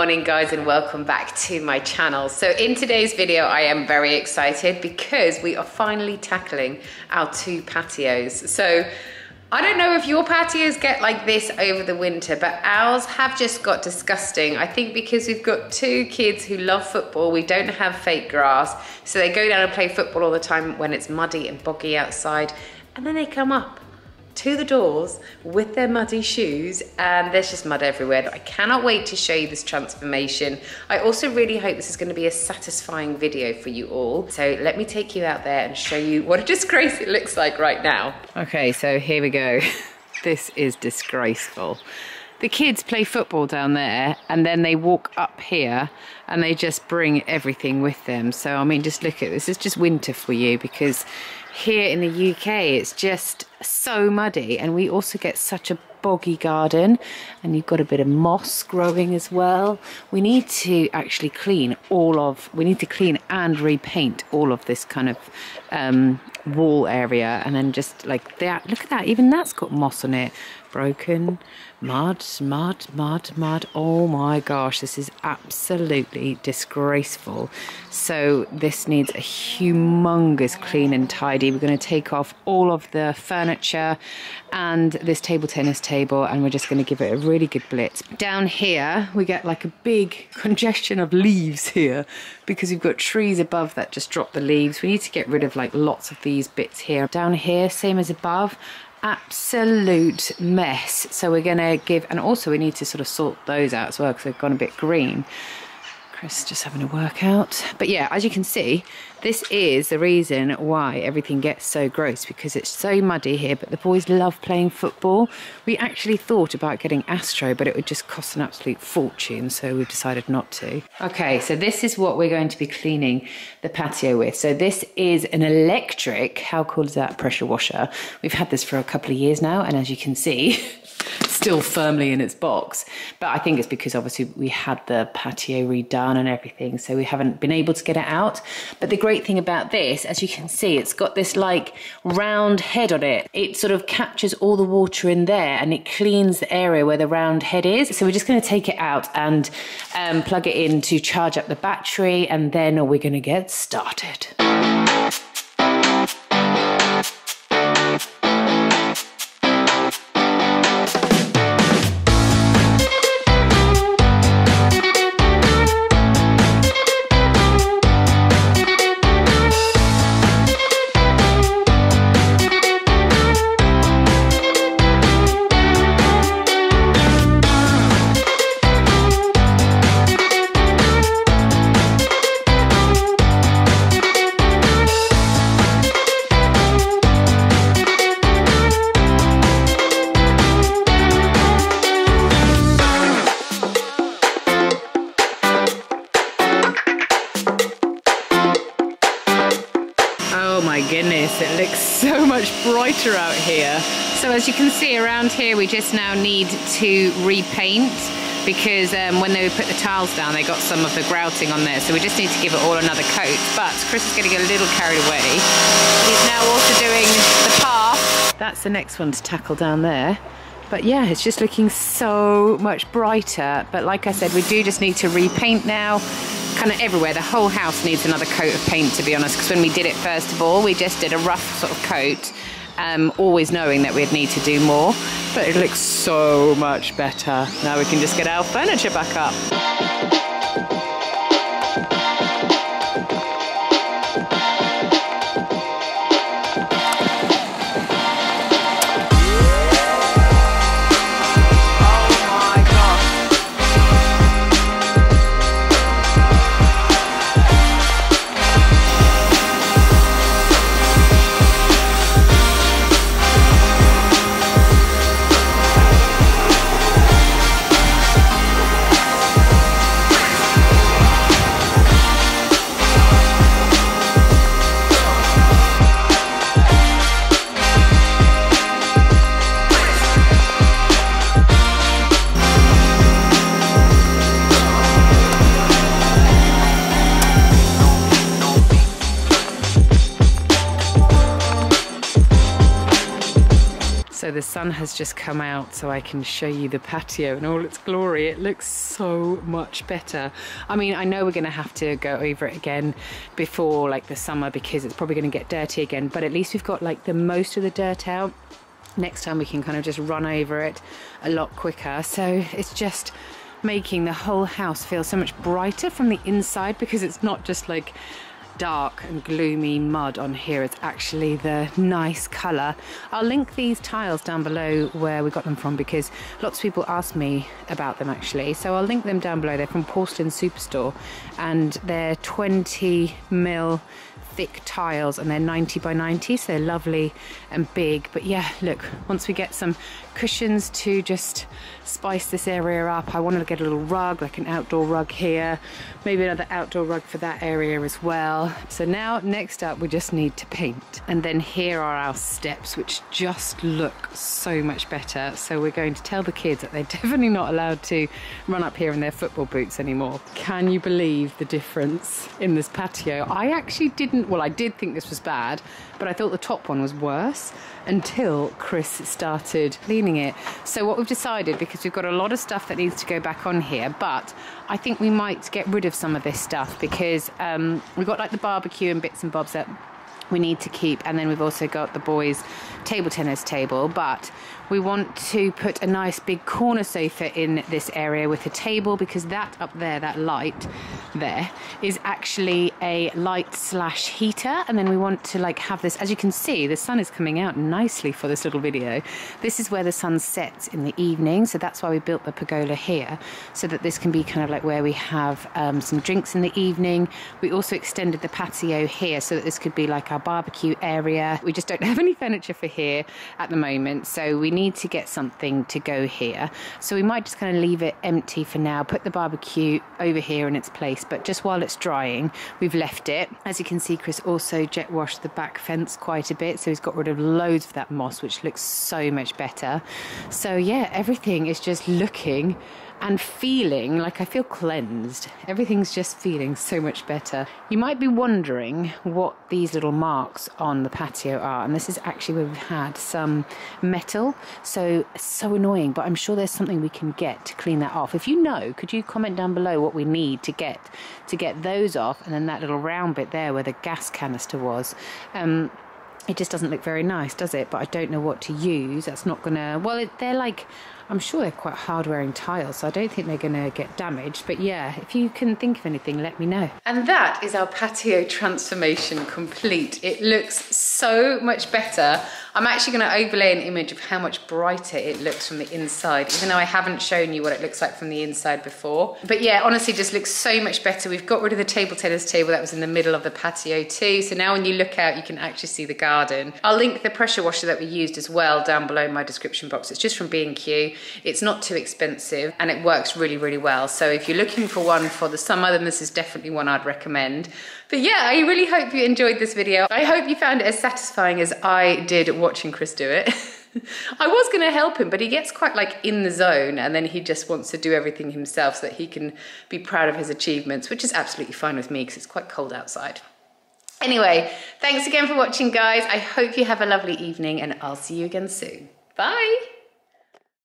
morning guys and welcome back to my channel. So in today's video I am very excited because we are finally tackling our two patios. So I don't know if your patios get like this over the winter, but ours have just got disgusting. I think because we've got two kids who love football, we don't have fake grass. So they go down and play football all the time when it's muddy and boggy outside. And then they come up to the doors with their muddy shoes and there's just mud everywhere. I cannot wait to show you this transformation. I also really hope this is gonna be a satisfying video for you all. So let me take you out there and show you what a disgrace it looks like right now. Okay, so here we go. this is disgraceful. The kids play football down there and then they walk up here and they just bring everything with them. So, I mean, just look at this. It's just winter for you because here in the UK, it's just so muddy, and we also get such a boggy garden, and you've got a bit of moss growing as well. We need to actually clean all of, we need to clean and repaint all of this kind of um, wall area, and then just like that, look at that, even that's got moss on it, broken mud, mud, mud, mud. Oh my gosh, this is absolutely disgraceful. So this needs a humongous clean and tidy. We're going to take off all of the furniture and this table tennis table and we're just going to give it a really good blitz. Down here we get like a big congestion of leaves here because we've got trees above that just drop the leaves. We need to get rid of like lots of these bits here. Down here, same as above, absolute mess. So we're gonna give, and also we need to sort of sort those out as well because they've gone a bit green. Chris just having a workout. But yeah, as you can see, this is the reason why everything gets so gross because it's so muddy here, but the boys love playing football. We actually thought about getting Astro, but it would just cost an absolute fortune, so we've decided not to. Okay, so this is what we're going to be cleaning the patio with. So this is an electric, how cool is that, pressure washer. We've had this for a couple of years now, and as you can see, still firmly in its box. But I think it's because obviously we had the patio redone and everything, so we haven't been able to get it out. But the great thing about this, as you can see, it's got this like round head on it. It sort of captures all the water in there and it cleans the area where the round head is. So we're just gonna take it out and um, plug it in to charge up the battery and then we're gonna get started. So much brighter out here. So as you can see around here, we just now need to repaint because um, when they put the tiles down, they got some of the grouting on there. So we just need to give it all another coat. But Chris is getting a little carried away. He's now also doing the path. That's the next one to tackle down there. But yeah, it's just looking so much brighter. But like I said, we do just need to repaint now kind of everywhere. The whole house needs another coat of paint, to be honest, because when we did it first of all, we just did a rough sort of coat, um, always knowing that we'd need to do more. But it looks so much better. Now we can just get our furniture back up. The sun has just come out so I can show you the patio in all its glory. It looks so much better. I mean, I know we're gonna have to go over it again before like the summer because it's probably gonna get dirty again, but at least we've got like the most of the dirt out. Next time we can kind of just run over it a lot quicker. So it's just making the whole house feel so much brighter from the inside because it's not just like dark and gloomy mud on here. It's actually the nice colour. I'll link these tiles down below where we got them from because lots of people ask me about them actually. So I'll link them down below. They're from Porcelain Superstore and they're 20 mil thick tiles and they're 90 by 90 so they're lovely and big. But yeah look once we get some cushions to just spice this area up I want to get a little rug like an outdoor rug here maybe another outdoor rug for that area as well. So now next up we just need to paint. And then here are our steps which just look so much better. So we're going to tell the kids that they're definitely not allowed to run up here in their football boots anymore. Can you believe the difference in this patio? I actually didn't well, I did think this was bad, but I thought the top one was worse until Chris started cleaning it. So what we've decided, because we've got a lot of stuff that needs to go back on here, but I think we might get rid of some of this stuff because um, we've got like the barbecue and bits and bobs that we need to keep and then we've also got the boys table tennis table but we want to put a nice big corner sofa in this area with a table because that up there, that light there, is actually a light slash heater. And then we want to like have this, as you can see, the sun is coming out nicely for this little video. This is where the sun sets in the evening. So that's why we built the pergola here so that this can be kind of like where we have um, some drinks in the evening. We also extended the patio here so that this could be like our barbecue area. We just don't have any furniture for here at the moment. So we need need to get something to go here. So we might just kind of leave it empty for now, put the barbecue over here in its place, but just while it's drying, we've left it. As you can see, Chris also jet washed the back fence quite a bit, so he's got rid of loads of that moss, which looks so much better. So yeah, everything is just looking and feeling like I feel cleansed. Everything's just feeling so much better. You might be wondering what these little marks on the patio are, and this is actually where we've had some metal. So, so annoying, but I'm sure there's something we can get to clean that off. If you know, could you comment down below what we need to get to get those off, and then that little round bit there where the gas canister was. Um, it just doesn't look very nice, does it? But I don't know what to use. That's not gonna. Well, it, they're like I'm sure they're quite hard wearing tiles, so I don't think they're to get damaged. But yeah, if you can think of anything, let me know. And that is our patio transformation complete. It looks so much better. I'm actually going to overlay an image of how much brighter it looks from the inside, even though I haven't shown you what it looks like from the inside before. But yeah, honestly, just looks so much better. We've got rid of the table tennis table that was in the middle of the patio too. So now when you look out, you can actually see the garden. I'll link the pressure washer that we used as well down below in my description box. It's just from B&Q. It's not too expensive and it works really, really well. So if you're looking for one for the summer, then this is definitely one I'd recommend. But yeah, I really hope you enjoyed this video. I hope you found it as satisfying as I did watching Chris do it. I was going to help him, but he gets quite like in the zone and then he just wants to do everything himself so that he can be proud of his achievements, which is absolutely fine with me because it's quite cold outside. Anyway, thanks again for watching guys. I hope you have a lovely evening and I'll see you again soon. Bye.